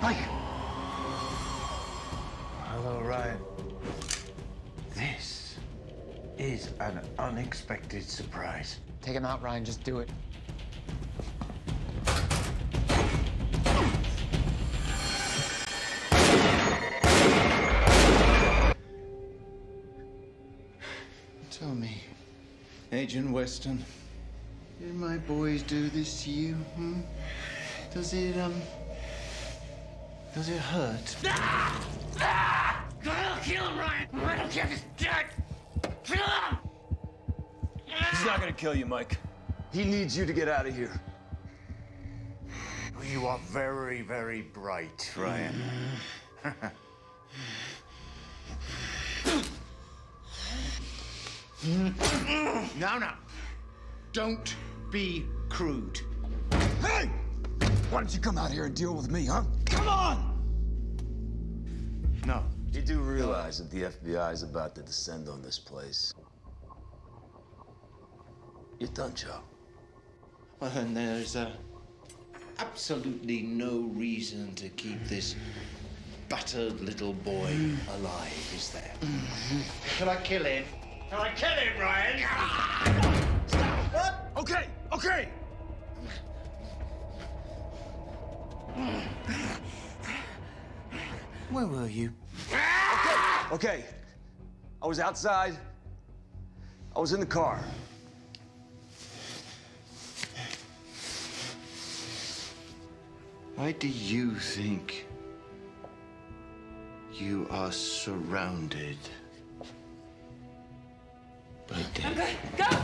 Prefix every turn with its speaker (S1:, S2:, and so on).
S1: Mike! Hello, Ryan. This is an unexpected surprise.
S2: Take him out, Ryan. Just do it.
S3: Tell me, Agent Weston, did my boys do this to you? Hmm? Does it, um. Does it hurt?
S4: I'll kill him, Ryan. I don't care if he's dead. Kill him.
S5: He's not gonna kill you, Mike.
S6: He needs you to get out of here.
S1: You are very, very bright, Ryan.
S3: No, no. Don't be crude.
S6: Hey! Why don't you come out here and deal with me, huh? Come on!
S1: No.
S6: You do realize that the FBI is about to descend on this place. You're done, Joe.
S3: Well, then there's uh, absolutely no reason to keep this battered little boy alive, is there? Can I kill him? Can I kill him, Ryan? Where were you?
S6: Okay. I was outside. I was in the car.
S3: Why do you think you are surrounded by death?
S4: Go!